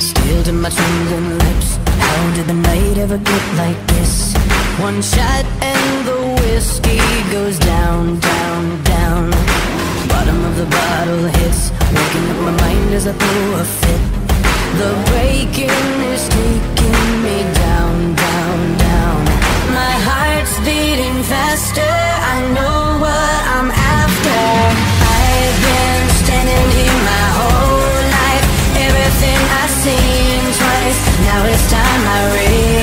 to my trembling lips. How did the night ever get like this? One shot and the whiskey goes down, down, down. Bottom of the bottle hits. Waking up my mind as I throw a fit The breaking is taking Now it's time I realize